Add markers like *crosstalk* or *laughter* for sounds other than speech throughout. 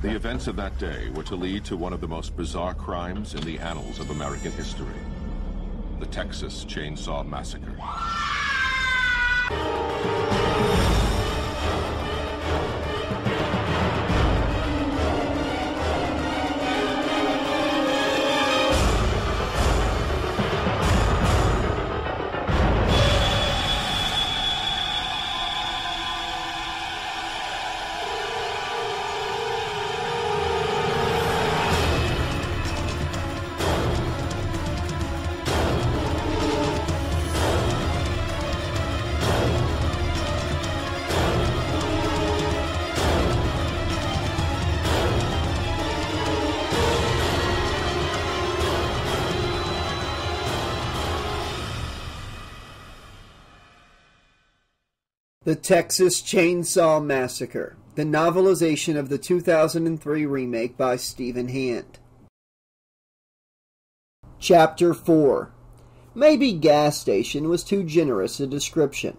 The events of that day were to lead to one of the most bizarre crimes in the annals of American history. The Texas Chainsaw Massacre. The Texas Chainsaw Massacre, the novelization of the 2003 remake by Stephen Hand. Chapter 4 Maybe gas station was too generous a description.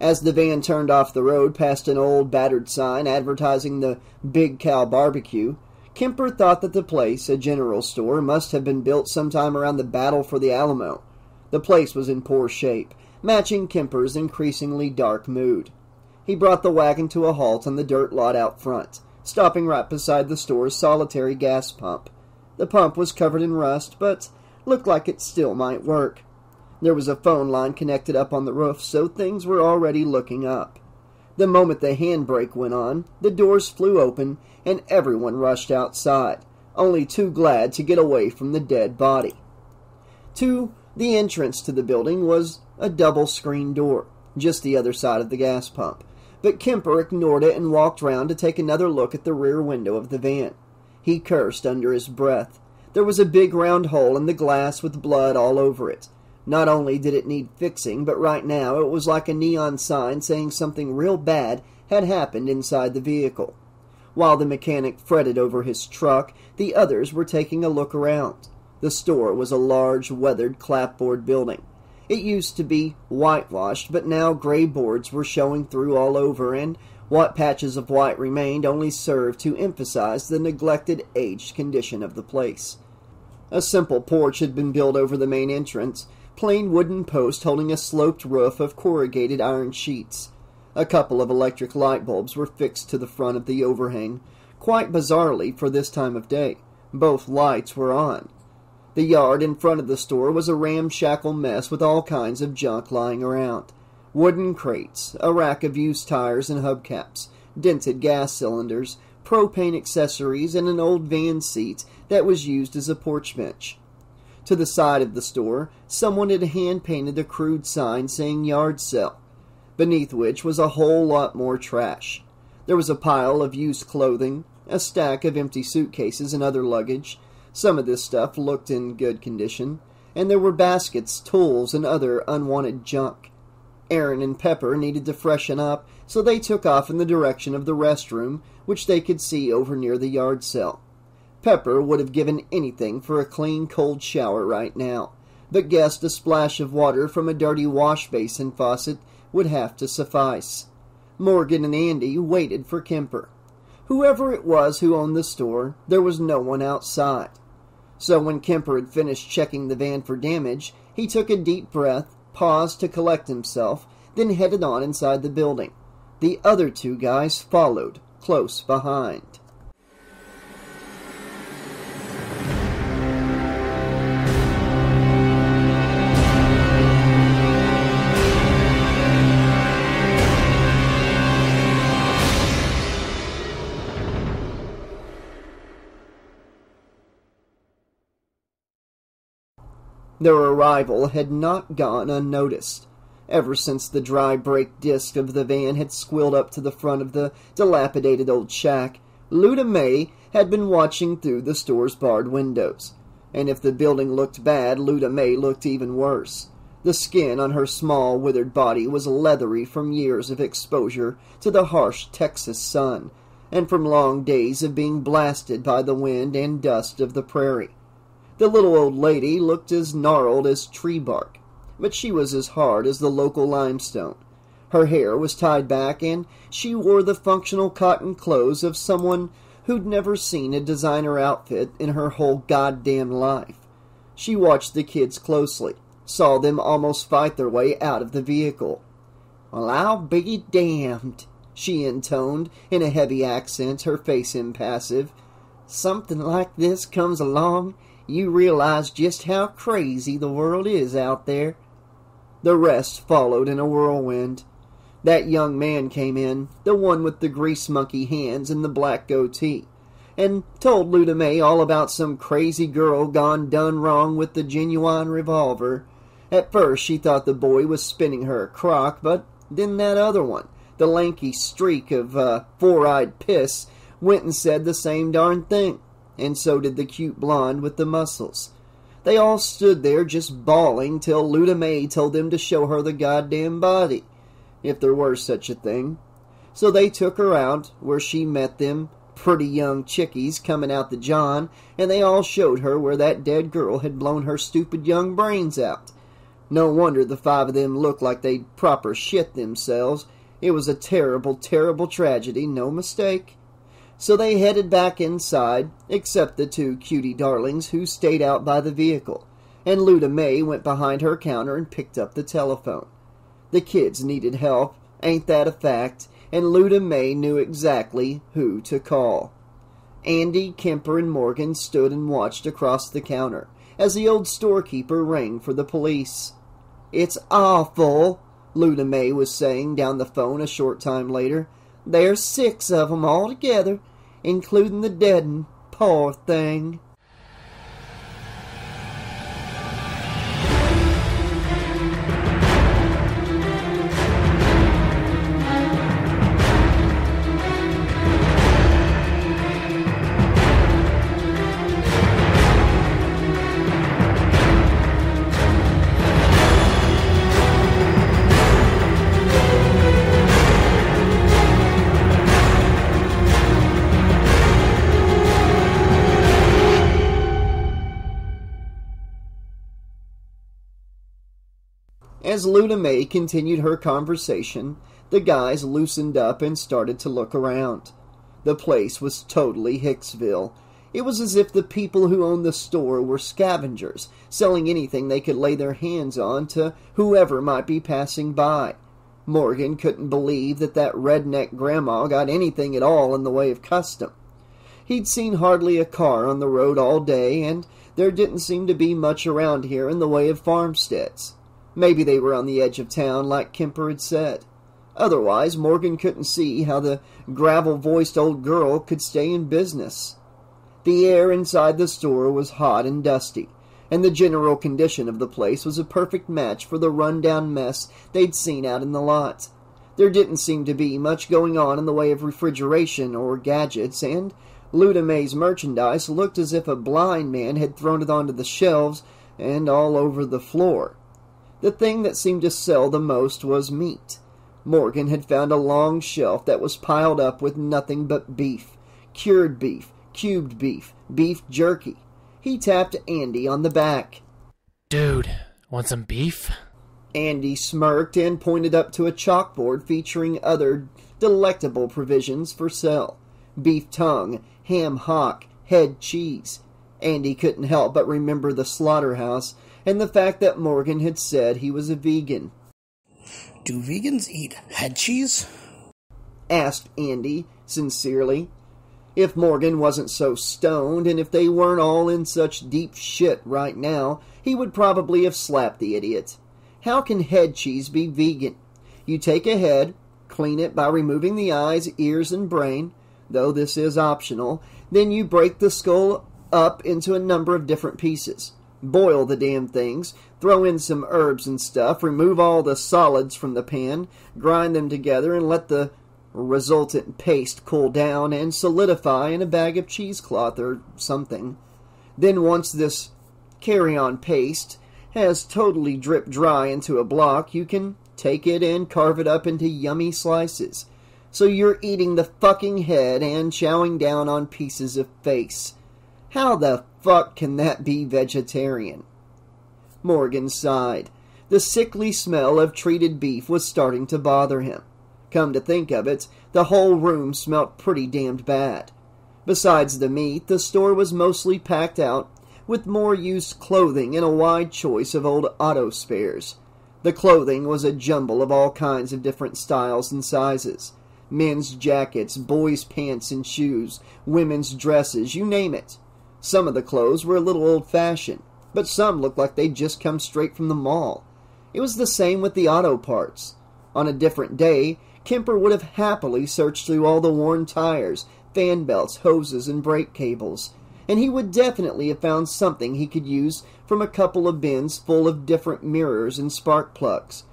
As the van turned off the road past an old battered sign advertising the Big Cow Barbecue, Kemper thought that the place, a general store, must have been built sometime around the Battle for the Alamo. The place was in poor shape, matching Kemper's increasingly dark mood. He brought the wagon to a halt on the dirt lot out front, stopping right beside the store's solitary gas pump. The pump was covered in rust, but looked like it still might work. There was a phone line connected up on the roof, so things were already looking up. The moment the handbrake went on, the doors flew open and everyone rushed outside, only too glad to get away from the dead body. To the entrance to the building was a double screen door, just the other side of the gas pump. But Kemper ignored it and walked round to take another look at the rear window of the van. He cursed under his breath. There was a big round hole in the glass with blood all over it. Not only did it need fixing, but right now it was like a neon sign saying something real bad had happened inside the vehicle. While the mechanic fretted over his truck, the others were taking a look around. The store was a large, weathered clapboard building. It used to be whitewashed, but now gray boards were showing through all over, and what patches of white remained only served to emphasize the neglected, aged condition of the place. A simple porch had been built over the main entrance, plain wooden posts holding a sloped roof of corrugated iron sheets. A couple of electric light bulbs were fixed to the front of the overhang, quite bizarrely for this time of day. Both lights were on. The yard in front of the store was a ramshackle mess with all kinds of junk lying around. Wooden crates, a rack of used tires and hubcaps, dented gas cylinders, propane accessories, and an old van seat that was used as a porch bench. To the side of the store, someone had hand painted a crude sign saying yard sale, beneath which was a whole lot more trash. There was a pile of used clothing, a stack of empty suitcases and other luggage, some of this stuff looked in good condition, and there were baskets, tools, and other unwanted junk. Erin and Pepper needed to freshen up, so they took off in the direction of the restroom, which they could see over near the yard sale. Pepper would have given anything for a clean, cold shower right now, but guessed a splash of water from a dirty wash basin faucet would have to suffice. Morgan and Andy waited for Kemper. Whoever it was who owned the store, there was no one outside. So when Kemper had finished checking the van for damage, he took a deep breath, paused to collect himself, then headed on inside the building. The other two guys followed, close behind. Their arrival had not gone unnoticed. Ever since the dry brake disc of the van had squilled up to the front of the dilapidated old shack, Luda May had been watching through the store's barred windows. And if the building looked bad, Luda May looked even worse. The skin on her small, withered body was leathery from years of exposure to the harsh Texas sun, and from long days of being blasted by the wind and dust of the prairie. The little old lady looked as gnarled as tree bark, but she was as hard as the local limestone. Her hair was tied back, and she wore the functional cotton clothes of someone who'd never seen a designer outfit in her whole goddamn life. She watched the kids closely, saw them almost fight their way out of the vehicle. Well, I'll be damned, she intoned in a heavy accent, her face impassive. Something like this comes along, you realize just how crazy the world is out there. The rest followed in a whirlwind. That young man came in, the one with the grease monkey hands and the black goatee, and told Luda May all about some crazy girl gone done wrong with the genuine revolver. At first she thought the boy was spinning her a crock, but then that other one, the lanky streak of uh, four-eyed piss, went and said the same darn thing, and so did the cute blonde with the muscles. They all stood there just bawling till Luda May told them to show her the goddamn body if there were such a thing. So they took her out, where she met them, pretty young chickies coming out the John, and they all showed her where that dead girl had blown her stupid young brains out. No wonder the five of them looked like they'd proper shit themselves. It was a terrible, terrible tragedy, no mistake. So they headed back inside, except the two cutie darlings who stayed out by the vehicle, and Luda May went behind her counter and picked up the telephone. The kids needed help, ain't that a fact? And Luda May knew exactly who to call. Andy, Kemper, and Morgan stood and watched across the counter as the old storekeeper rang for the police. It's awful, Luda May was saying down the phone a short time later. There's six of 'em all together, including the dead 'un. Poor thing. As Luda May continued her conversation, the guys loosened up and started to look around. The place was totally Hicksville. It was as if the people who owned the store were scavengers, selling anything they could lay their hands on to whoever might be passing by. Morgan couldn't believe that that redneck grandma got anything at all in the way of custom. He'd seen hardly a car on the road all day, and there didn't seem to be much around here in the way of farmsteads. Maybe they were on the edge of town, like Kemper had said. Otherwise, Morgan couldn't see how the gravel voiced old girl could stay in business. The air inside the store was hot and dusty, and the general condition of the place was a perfect match for the run-down mess they'd seen out in the lot. There didn't seem to be much going on in the way of refrigeration or gadgets, and Luda May's merchandise looked as if a blind man had thrown it onto the shelves and all over the floor. The thing that seemed to sell the most was meat. Morgan had found a long shelf that was piled up with nothing but beef, cured beef, cubed beef, beef jerky. He tapped Andy on the back. Dude, want some beef? Andy smirked and pointed up to a chalkboard featuring other delectable provisions for sale beef tongue, ham hock, head cheese. Andy couldn't help but remember the slaughterhouse and the fact that Morgan had said he was a vegan. Do vegans eat head cheese? asked Andy sincerely. If Morgan wasn't so stoned, and if they weren't all in such deep shit right now, he would probably have slapped the idiot. How can head cheese be vegan? You take a head, clean it by removing the eyes, ears, and brain, though this is optional, then you break the skull up into a number of different pieces. Boil the damn things, throw in some herbs and stuff, remove all the solids from the pan, grind them together, and let the resultant paste cool down and solidify in a bag of cheesecloth or something. Then, once this carry-on paste has totally dripped dry into a block, you can take it and carve it up into yummy slices. So you're eating the fucking head and chowing down on pieces of face. How the fuck can that be vegetarian? Morgan sighed. The sickly smell of treated beef was starting to bother him. Come to think of it, the whole room smelt pretty damned bad. Besides the meat, the store was mostly packed out with more used clothing and a wide choice of old auto spares. The clothing was a jumble of all kinds of different styles and sizes men's jackets, boys' pants and shoes, women's dresses, you name it. Some of the clothes were a little old fashioned, but some looked like they'd just come straight from the mall. It was the same with the auto parts. On a different day, Kemper would have happily searched through all the worn tires, fan belts, hoses, and brake cables, and he would definitely have found something he could use from a couple of bins full of different mirrors and spark plugs.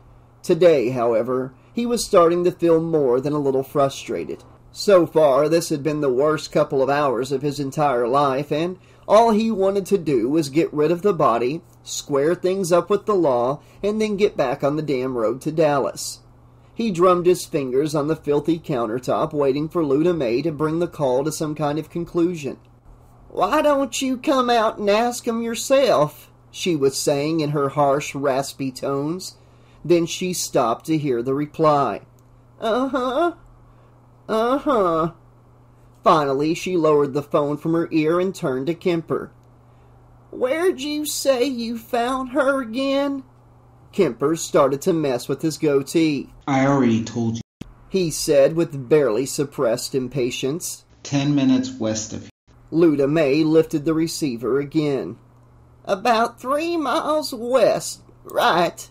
Today, however, he was starting to feel more than a little frustrated. So far, this had been the worst couple of hours of his entire life, and all he wanted to do was get rid of the body, square things up with the law, and then get back on the damn road to Dallas. He drummed his fingers on the filthy countertop, waiting for Luda May to bring the call to some kind of conclusion. Why don't you come out and ask him yourself? she was saying in her harsh, raspy tones. Then she stopped to hear the reply. Uh huh. Uh huh. Finally, she lowered the phone from her ear and turned to Kemper. Where'd you say you found her again? Kemper started to mess with his goatee. I already told you. He said with barely suppressed impatience. Ten minutes west of here. Luda May lifted the receiver again. About three miles west, right.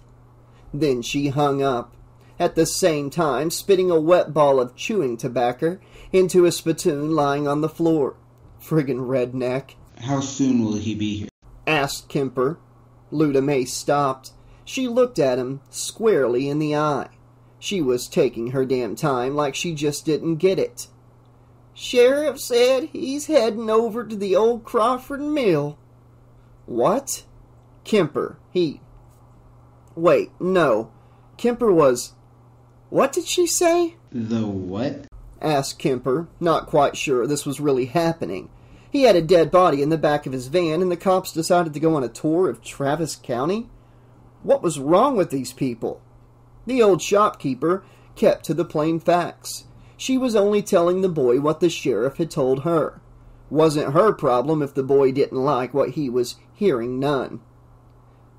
Then she hung up, at the same time spitting a wet ball of chewing tobacco into a spittoon lying on the floor. Friggin' redneck. How soon will he be here? asked Kemper. Luda May stopped. She looked at him squarely in the eye. She was taking her damn time like she just didn't get it. Sheriff said he's heading over to the old Crawford Mill. What? Kemper, he Wait, no. Kemper was. What did she say? The what? asked Kemper, not quite sure this was really happening. He had a dead body in the back of his van, and the cops decided to go on a tour of Travis County? What was wrong with these people? The old shopkeeper kept to the plain facts. She was only telling the boy what the sheriff had told her. Wasn't her problem if the boy didn't like what he was hearing none.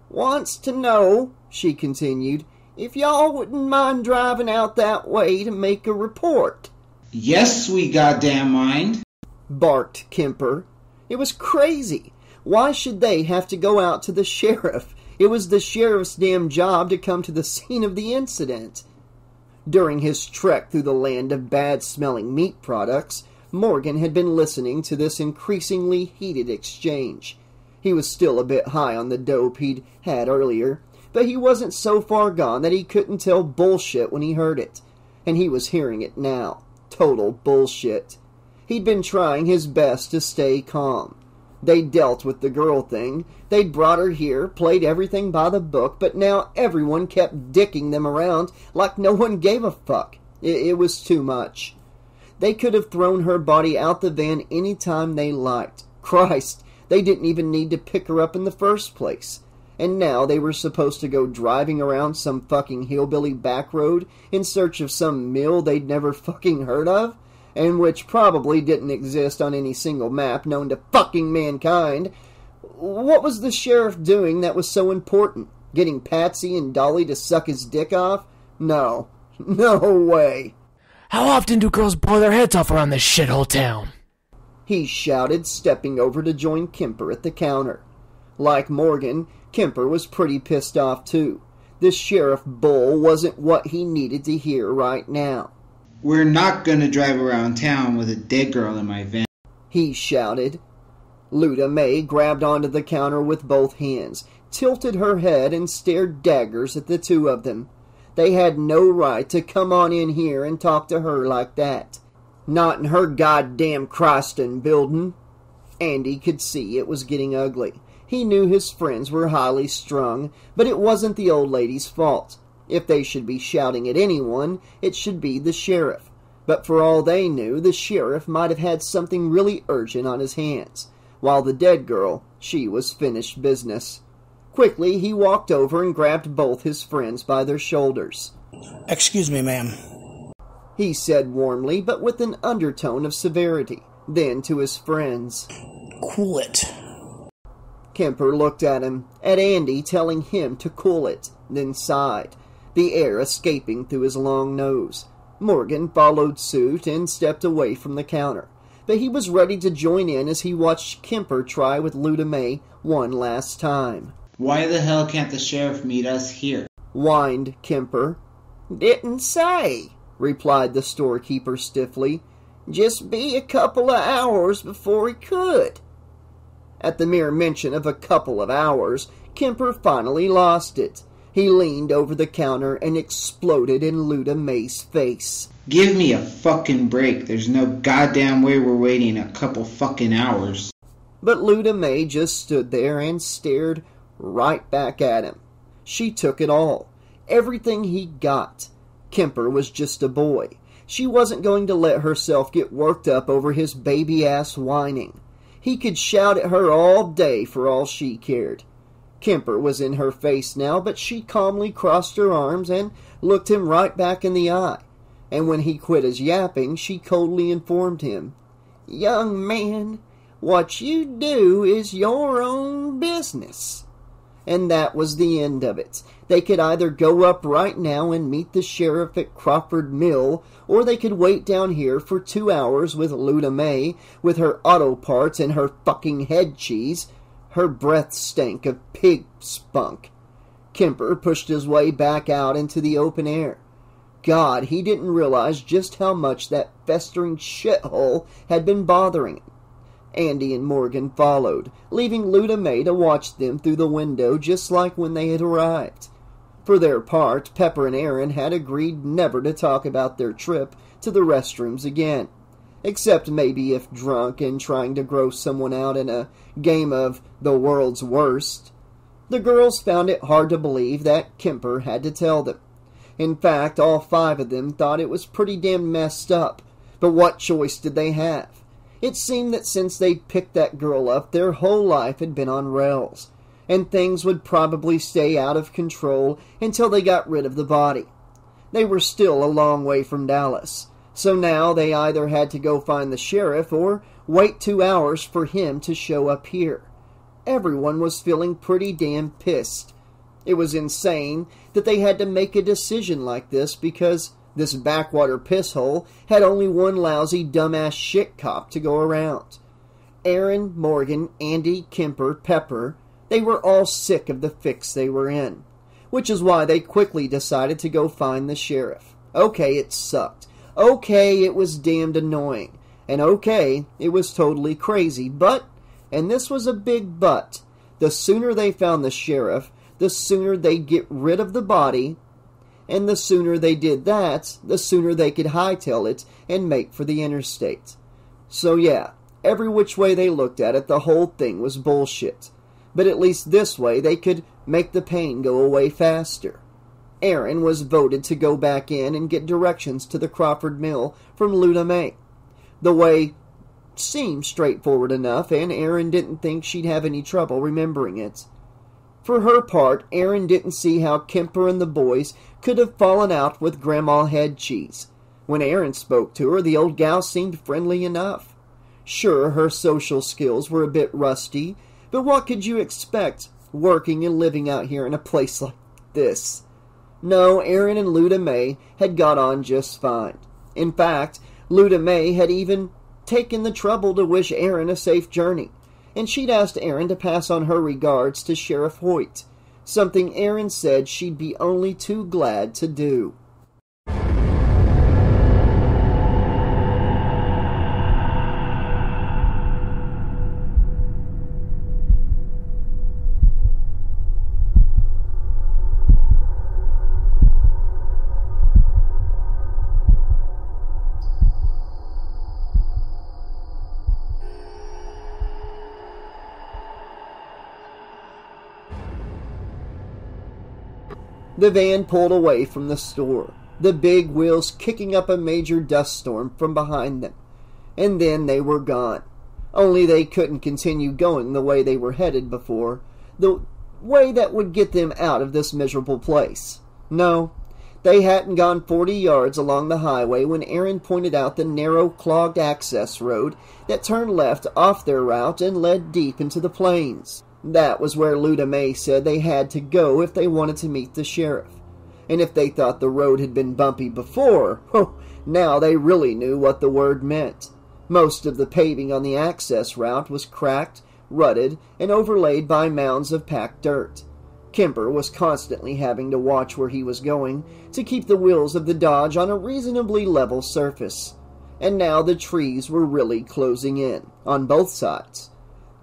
Wants to know, she continued, if y'all wouldn't mind driving out that way to make a report. Yes, we goddamn mind, barked Kemper. It was crazy. Why should they have to go out to the *laughs* sheriff? It was the sheriff's damn job to come to the scene of the incident. During his trek through the land of bad smelling meat products, Morgan had been listening to this increasingly heated exchange. He was still a bit high on the dope he'd had earlier, but he wasn't so far gone that he couldn't tell bullshit when he heard it. And he was hearing it now. Total bullshit. He'd been trying his best to stay calm. They'd dealt with the girl thing. They'd brought her here, played everything by the book, but now everyone kept dicking them around like no one gave a fuck. It, it was too much. They could have thrown her body out the van any time they liked. Christ, they didn't even need to pick her up in the first place. And now they were supposed to go driving around some fucking hillbilly back road in search of some mill they'd never fucking heard of, and which probably didn't exist on any single map known to fucking mankind. What was the sheriff doing that was so important? Getting Patsy and Dolly to suck his dick off? No. *laughs* No way. How often do girls blow their heads off around this shithole town? he shouted, stepping over to join Kemper at the counter. Like Morgan, Kemper was pretty pissed off too. This sheriff bull wasn't what he needed to hear right now. We're not gonna drive around town with a dead girl in my van. He shouted. Luda May grabbed onto the counter with both hands, tilted her head, and stared daggers at the two of them. They had no right to come on in here and talk to her like that. Not in her goddamn Christen building. Andy could see it was getting ugly. He knew his friends were highly strung, but it wasn't the old lady's fault. If they should be shouting at anyone, it should be the sheriff. But for all they knew, the sheriff might have had something really urgent on his hands, while the dead girl, she was finished business. Quickly, he walked over and grabbed both his friends by their shoulders. Excuse me, ma'am he said warmly, but with an undertone of severity. then to his friends. Cool it. Kemper looked at him, at Andy telling him to cool it, then sighed, the air escaping through his long nose. Morgan followed suit and stepped away from the counter, but he was ready to join in as he watched Kemper try with Luda May one last time. Why the hell can't the sheriff meet us here? whined Kemper. Didn't say, replied the storekeeper stiffly. Just be a couple of hours before he could. At the mere mention of a couple of hours, Kemper finally lost it. He leaned over the counter and exploded in Luda May's face. Give me a fucking break. There's no goddamn way we're waiting a couple fucking hours. But Luda May just stood there and stared right back at him. She took it all, everything he got. Kemper was just a boy. She wasn't going to let herself get worked up over his baby ass whining. He could shout at her all day for all she cared. Kemper was in her face now, but she calmly crossed her arms and looked him right back in the eye. And when he quit his yapping, she coldly informed him, Young man, what you do is your own business. And that was the end of it. They could either go up right now and meet the sheriff at Crawford Mill, or they could wait down here for two hours with Luda May, with her auto parts and her fucking head cheese. Her breath stank of pig spunk. Kemper pushed his way back out into the open air. God, he didn't realize just how much that festering shithole had been bothering him. Andy and Morgan followed, leaving Luda May to watch them through the window just like when they had arrived. For their part, Pepper and Erin had agreed never to talk about their trip to the restrooms again, except maybe if drunk and trying to gross someone out in a game of the world's worst. The girls found it hard to believe that Kemper had to tell them. In fact, all five of them thought it was pretty damn messed up, but what choice did they have? It seemed that since they'd picked that girl up, their whole life had been on rails, and things would probably stay out of control until they got rid of the body. They were still a long way from Dallas, so now they either had to go find the sheriff or wait two hours for him to show up here. Everyone was feeling pretty damn pissed. It was insane that they had to make a decision like this because this backwater pisshole had only one lousy dumbass shit cop to go around. Erin, Morgan, Andy, Kemper, Pepper, they were all sick of the fix they were in. Which is why they quickly decided to go find the sheriff. Okay, it sucked. Okay, it was damned annoying. And okay, it was totally crazy. But, and this was a big but, the sooner they found the sheriff, the sooner they'd get rid of the body and the sooner they did that, the sooner they could hightail it and make for the interstate. So yeah, every which way they looked at it, the whole thing was bullshit. But at least this way they could make the pain go away faster. Erin was voted to go back in and get directions to the Crawford Mill from Luda May. The way seemed straightforward enough, and Erin didn't think she'd have any trouble remembering it. For her part, Erin didn't see how Kemper and the boys could have fallen out with Grandma Head Cheese. When Erin spoke to her, the old gal seemed friendly enough. Sure, her social skills were a bit rusty, but what could you expect working and living out here in a place like this? No, Erin and Luda May had got on just fine. In fact, Luda May had even taken the trouble to wish Erin a safe journey and she'd asked Erin to pass on her regards to Sheriff Hoyt, something Erin said she'd be only too glad to do. The van pulled away from the store, the big wheels kicking up a major dust storm from behind them. And then they were gone. Only they couldn't continue going the way they were headed before, the way that would get them out of this miserable place. No, They hadn't gone forty yards along the highway when Erin pointed out the narrow, clogged access road that turned left off their route and led deep into the plains. That was where Luda May said they had to go if they wanted to meet the sheriff. And if they thought the road had been bumpy before, oh, now they really knew what the word meant. Most of the paving on the access route was cracked, rutted, and overlaid by mounds of packed dirt. Kemper was constantly having to watch where he was going to keep the wheels of the Dodge on a reasonably level surface. And now the trees were really closing in, on both sides.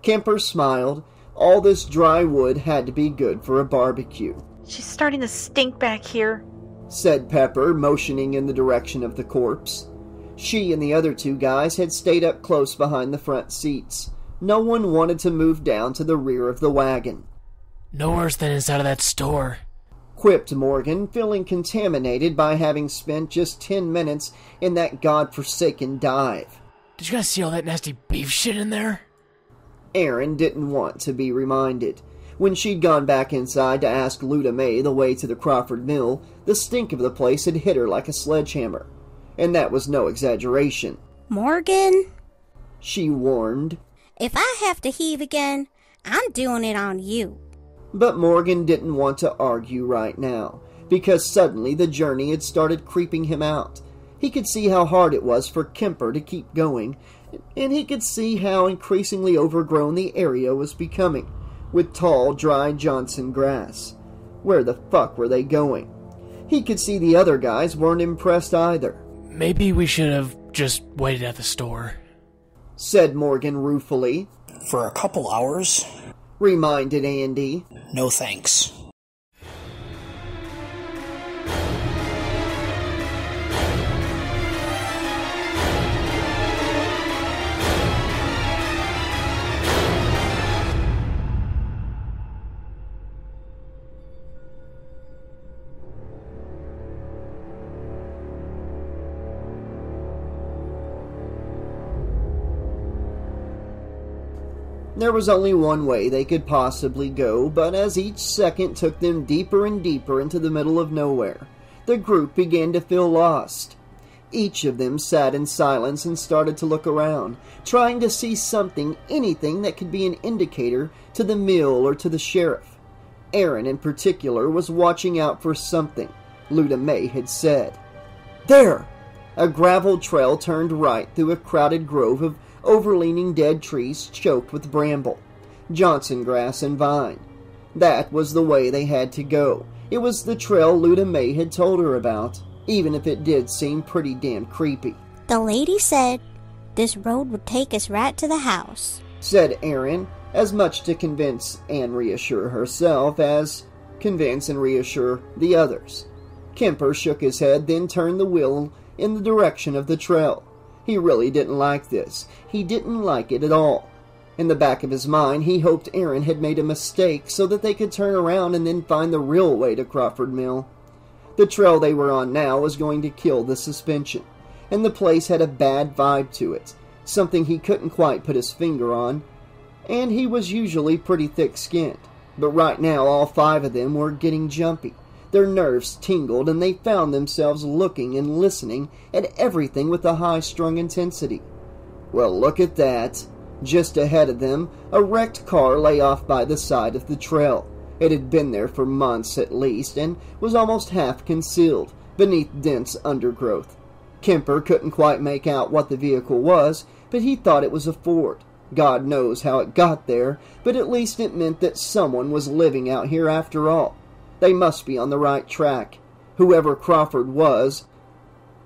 Kemper smiled. All this dry wood had to be good for a barbecue, She's starting to stink back here. said Pepper, motioning in the direction of the corpse. She and the other two guys had stayed up close behind the front seats. No one wanted to move down to the rear of the wagon. No worse than inside of that store. quipped Morgan, feeling contaminated by having spent just ten minutes in that god-forsaken dive. Did you guys see all that nasty beef shit in there? Erin didn't want to be reminded. When she'd gone back inside to ask Luda May the way to the Crawford Mill, the stink of the place had hit her like a sledgehammer. And that was no exaggeration. Morgan, She warned. if I have to heave again, I'm doing it on you. But Morgan didn't want to argue right now, because suddenly the journey had started creeping him out. He could see how hard it was for Kemper to keep going, and he could see how increasingly overgrown the area was becoming, with tall, dry Johnson grass. Where the fuck were they going? He could see the other guys weren't impressed either, Maybe we should have just waited at the store. said Morgan ruefully, For a couple hours? reminded Andy. No thanks. There was only one way they could possibly go, but as each second took them deeper and deeper into the middle of nowhere, the group began to feel lost. Each of them sat in silence and started to look around, trying to see something, anything that could be an indicator to the mill or to the sheriff. Erin, in particular, was watching out for something, Luda May had said. There! A gravel trail turned right through a crowded grove of overleaning dead trees choked with bramble, Johnson grass, and vine. That was the way they had to go. It was the trail Luda May had told her about, even if it did seem pretty damn creepy, The lady said this road would take us right to the house. said Erin, as much to convince and reassure herself as convince and reassure the others. Kemper shook his head, then turned the wheel in the direction of the trail. He really didn't like this. He didn't like it at all. In the back of his mind, he hoped Erin had made a mistake so that they could turn around and then find the real way to Crawford Mill. The trail they were on now was going to kill the suspension, and the place had a bad vibe to it, something he couldn't quite put his finger on, and he was usually pretty thick skinned. But right now, all five of them were getting jumpy. Their nerves tingled, and they found themselves looking and listening at everything with a high strung intensity. Well, look at that. Just ahead of them, a wrecked car lay off by the side of the trail. It had been there for months at least, and was almost half concealed beneath dense undergrowth. Kemper couldn't quite make out what the vehicle was, but he thought it was a Ford. God knows how it got there, but at least it meant that someone was living out here after all. They must be on the right track. Whoever Crawford was,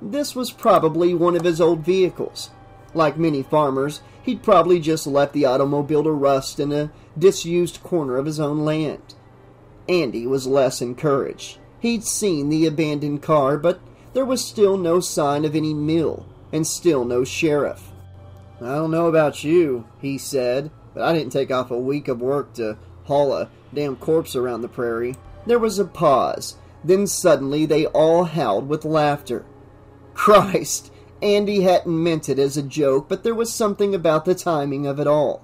this was probably one of his old vehicles. Like many farmers, he'd probably just left the automobile to rust in a disused corner of his own land. Andy was less encouraged. He'd seen the abandoned car, but there was still no sign of any mill, and still no sheriff. I don't know about you, he said, but I didn't take off a week of work to haul a damn corpse around the prairie. There was a pause. Then suddenly they all howled with laughter. Christ! Andy hadn't meant it as a joke, but there was something about the timing of it all.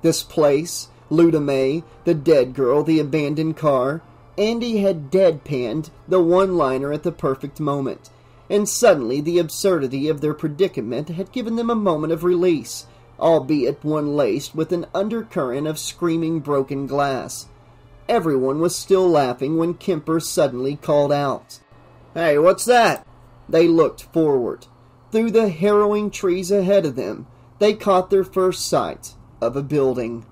This place, Luda May, the dead girl, the abandoned car, Andy had deadpanned the one liner at the perfect moment, and suddenly the absurdity of their predicament had given them a moment of release, albeit one laced with an undercurrent of screaming broken glass. Everyone was still laughing when Kemper suddenly called out, Hey, what's that? They looked forward. Through the harrowing trees ahead of them, they caught their first sight of a building.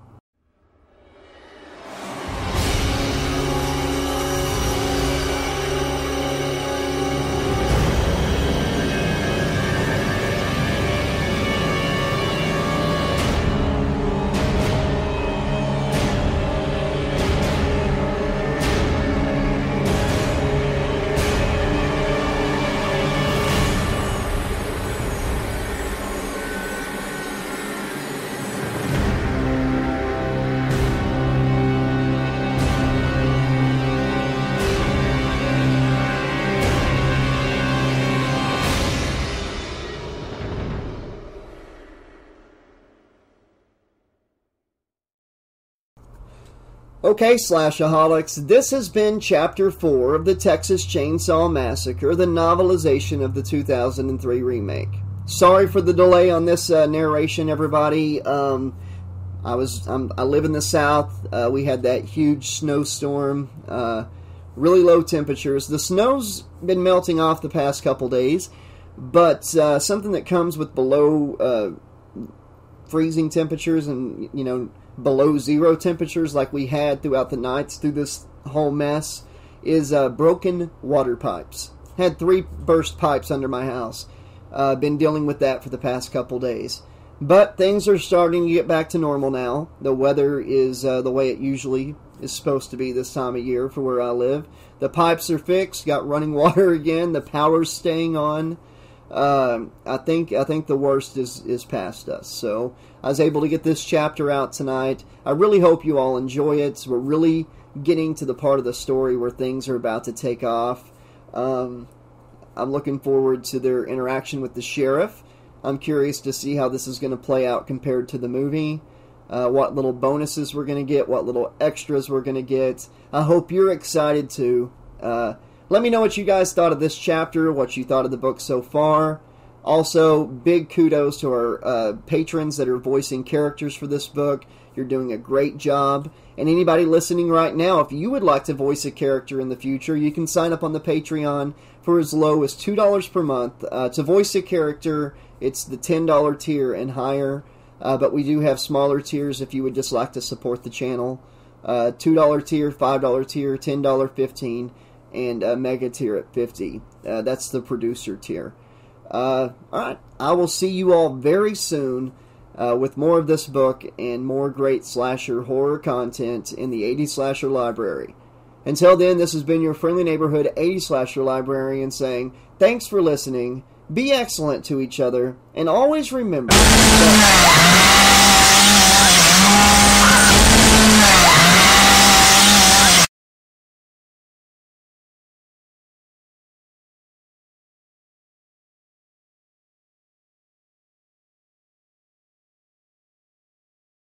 Okay, Slashaholics, this has been Chapter 4 of the Texas Chainsaw Massacre, the novelization of the 2003 remake. Sorry for the delay on this uh, narration, everybody. Um, I was I'm, i live in the South. Uh, we had that huge snowstorm, uh, really low temperatures. The snow's been melting off the past couple days, but uh, something that comes with below uh, freezing temperatures and you know below zero temperatures like we had throughout the nights through this whole mess is uh, broken water pipes. Had three burst pipes under my house. Uh, been dealing with that for the past couple days. But things are starting to get back to normal now. The weather is uh, the way it usually is supposed to be this time of year for where I live. The pipes are fixed, got running *laughs* water again, the power's staying on. Uh, I think I think the worst is is past us. So I was able to get this chapter out tonight. I really hope you all enjoy it. We're really getting to the part of the story where things are about to take off. Um, I'm looking forward to their interaction with the sheriff. I'm curious to see how this is going to play out compared to the movie. Uh, what little bonuses we're going to get, what little extras we're going to get. I hope you're excited too. Uh, let me know what you guys thought of this chapter, what you thought of the book so far. Also, big kudos to our uh, patrons that are voicing characters for this book. You're doing a great job. And anybody listening right now, if you would like to voice a character in the future, you can sign up on the Patreon for as low as $2 per month. Uh, to voice a character, it's the $10 tier and higher. Uh, but we do have smaller tiers if you would just like to support the channel. Uh, $2 tier, $5 tier, $10, 15 and uh, Mega tier at 50. Uh, that's the producer tier. Uh, all right, I will see you all very soon uh, with more of this book and more great slasher horror content in the 80 Slasher Library. Until then, this has been your friendly neighborhood 80 Slasher Librarian saying thanks for listening, be excellent to each other, and always remember.